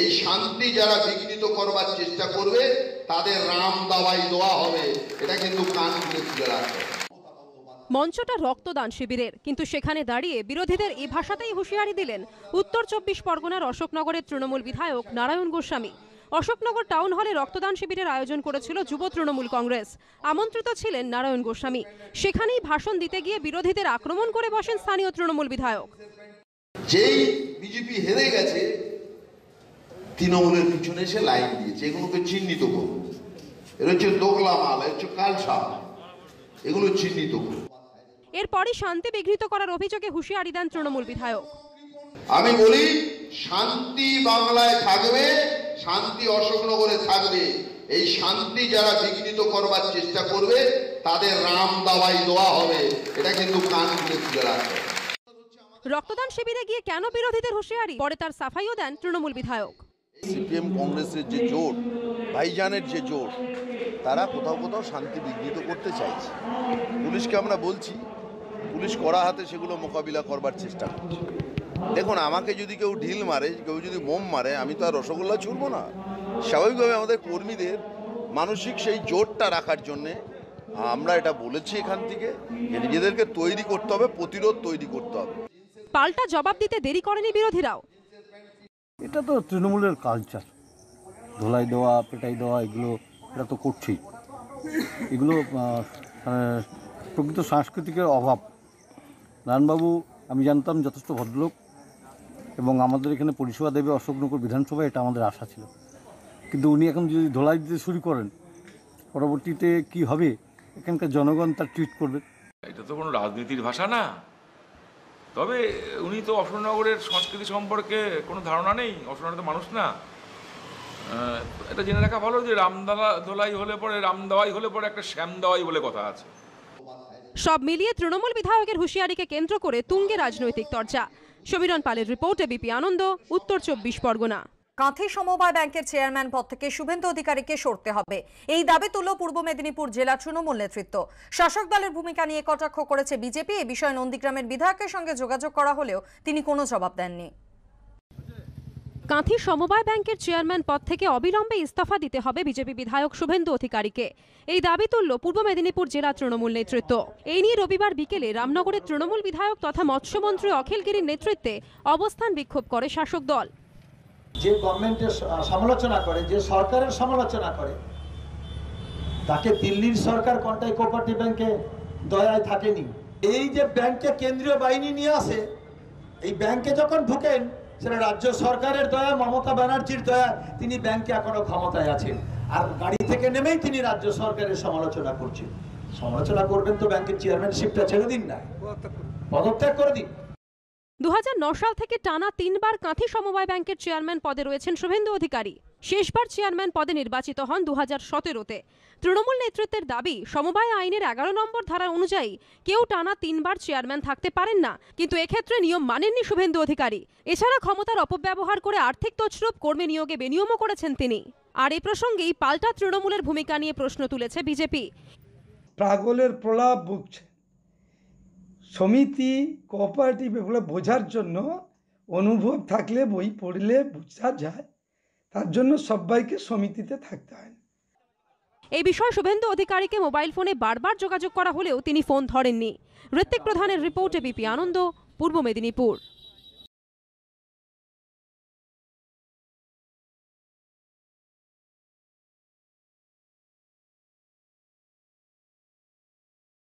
এই শান্তি যারা বিঘ্নিত করবার চেষ্টা করবে তাদের রাম দাওয়াই দেওয়া হবে। এটা কিন্তু কান খুলে তুলে রাখবে মঞ্চটা রক্তদান শিবিরের কিন্তু সেখানে দাঁড়িয়ে বিরোধীদের এই ভাষাতেই হুঁশিয়ারি দিলেন উত্তর চব্বিশ পরগনার অশোকনগরের তৃণমূল বিধায়ক নারায়ণ গোস্বামী। অশোকনগর টাউন হলে রক্তদান শিবিরের আয়োজন করেছিল যুব তৃণমূল কংগ্রেস। আমন্ত্রিত ছিলেন নারায়ণ গোস্বামী। সেখানেই ভাষণ দিতে গিয়ে বিরোধীদের আক্রমণ করে বসেন স্থানীয় তৃণমূল বিধায়ক। যেই বিজেপি হেরে গেছে তৃণমূলের পিছনে এসে লাইন দিয়েছে এগুলোকে চিহ্নিত করুন এর হচ্ছে দোগলা মাল এর হচ্ছে কালসা এগুলো চিহ্নিত করুন এরপরই শান্তি বিঘ্নিত করার অভিযোগে হুঁশিয়ারি দেন তৃণমূল বিধায়ক। আমি বলি শান্তি বাংলায় থাকবে শান্তি অশোকনগরে থাকবে। এই শান্তি যারা বিঘ্নিত করবার চেষ্টা করবে তাদের রাম দাওয়াই দেওয়া হবে। এটা কিন্তু কান খুলে তুলে রাখবে রক্তদান শিবিরে গিয়ে কেন বিরোধীদের হুঁশিয়ারি? পরে তার সাফাইও দেন তৃণমূল বিধায়ক। সিপিএম কংগ্রেসের যে জোট, ভাইজানের যে জোট, তারা কোথাও কোথাও শান্তি বিঘ্নিত করতে চাইছে। পুলিশকে আমরা বলছি, পুলিশ কড়া হাতে সেগুলো মোকাবিলা করবার চেষ্টা করছে। দেখুন, আমাকে যদি কেউ ঢিল মারে, কেউ যদি বোম মারে, আমি তো আর রসগোল্লা ছুড়বো না। স্বাভাবিকভাবে আমাদের কর্মীদের মানসিক সেই জোরটা রাখার জন্যে আমরা এটা বলেছি এখান থেকে নিজেদেরকে তৈরি করতে হবে, প্রতিরোধ তৈরি করতে হবে। পাল্টা জবাব দিতে দেরি করেনি বিরোধীরাও। এটা তো তৃণমূলের কালচার ধোলাই দেওয়া, পেটাই দেওয়া, এগুলো এটা তো করছেই। এগুলো মানে প্রকৃত সাংস্কৃতিকের অভাব। নারায়ণবাবু, আমি জানতাম যথেষ্ট ভদ্রলোক এবং আমাদের এখানে পরিষেবা দেবে অশোকনগর বিধানসভায়, এটা আমাদের আশা ছিল। কিন্তু উনি এখন যদি ধোলাই দিতে শুরু করেন, পরবর্তীতে কি হবে? এখানকার জনগণ তার ট্রিট করবে। এটা তো কোনো রাজনীতির ভাষা না। তবে উনি তো অশোকনগরের সংস্কৃতি সম্পর্কে কোনো ধারণা নেই, অশোকনগর তো মানুষ না। এটা জেনে রাখা ভালো যে রামদালা দোলাই হলে পরে, রামদাওয়াই হলে পরে একটা শ্যামদাওয়াই বলে কথা আছে। সব মিলিয়ে তৃণমূল বিধায়কের হুঁশিয়ারিকে কেন্দ্র করে তুঙ্গে রাজনৈতিক চর্চা সমীরণ পালের রিপোর্টে বিপি আনন্দ, উত্তর চব্বিশ পরগনা। কাঁথি সমবায় ব্যাংকের চেয়ারম্যান পদ থেকে শুভেন্দু অধিকারীকে সরতে হবে। এই দাবি তুলল পূর্ব মেদিনীপুর জেলা তৃণমূল নেতৃত্ব। শাসক দলের ভূমিকা নিয়ে কটাক্ষ করেছে বিজেপি। এ বিষয়ে নন্দীগ্রামের বিধায়কের সঙ্গে যোগাযোগ করা হলেও তিনি কোনো জবাব দেননি। কাঁথি সমবায় ব্যাংকের চেয়ারম্যান পদ থেকে অবিলম্বে ইস্তফা দিতে হবে বিজেপি বিধায়ক শুভেন্দু অধিকারীকে। এই দাবি তুলল পূর্ব মেদিনীপুর জেলা তৃণমূল নেতৃত্ব। এই নিয়ে রবিবার বিকেলে রামনগরের তৃণমূল বিধায়ক তথা মৎস্যমন্ত্রী অখিল গিরির নেতৃত্বে অবস্থান বিক্ষোভ করে শাসক দল। যে গভর্নমেন্টের সমালোচনা করে, যে সরকারের সমালোচনা করে, তাকে দিল্লির সরকার কন্টাই কোপারেটিভ ব্যাংকে দয়ায় থাকেনি। এই যে ব্যাংকে কেন্দ্রীয় বাহিনী নিয়ে আসে, এই ব্যাংকে যখন ঢুকেন, সেটা রাজ্য সরকারের দয়া, মমতা ব্যানার্জির দয়া, তিনি ব্যাংকে এখনও ক্ষমতায় আছেন। আর গাড়ি থেকে নেমেই তিনি রাজ্য সরকারের সমালোচনা করছেন। সমালোচনা করবেন তো ব্যাংকের চেয়ারম্যানশিপটা ছেড়ে দিন না। পদত্যাগ করে দিন। দু সাল থেকে টানা তিনবার কাঁথি সমবায় ব্যাংকের চেয়ারম্যান পদে রয়েছেন শুভেন্দু অধিকারী। শেষবার চেয়ারম্যান পদে নির্বাচিত হন দু হাজার সতেরোতে। তৃণমূল নেতৃত্বের দাবি, সমবায় আইনের এগারো নম্বর ধারা অনুযায়ী কেউ টানা তিনবার চেয়ারম্যান থাকতে পারেন না, কিন্তু এক্ষেত্রে নিয়ম মানেননি শুভেন্দু অধিকারী। এছাড়া ক্ষমতার অপব্যবহার করে আর্থিক তছরূপ, কর্মী নিয়োগে বেনিয়মও করেছেন তিনি। আর এই প্রসঙ্গেই পাল্টা তৃণমূলের ভূমিকা নিয়ে প্রশ্ন তুলেছে বিজেপি। প্রলাপ বুকছে সমিতি কোঅপারেটিভ এগুলো বোঝার জন্য অনুভব থাকলে, বই পড়লে বোঝা যায়। তার জন্য সবাইকে সমিতিতে থাকতে হয়। এই বিষয়ে শুভেন্দু অধিকারীকে মোবাইল ফোনে বারবার যোগাযোগ করা হলেও তিনি ফোন ধরেননি। ঋত্বিক প্রধানের রিপোর্টে বিপি আনন্দ, পূর্ব মেদিনীপুর।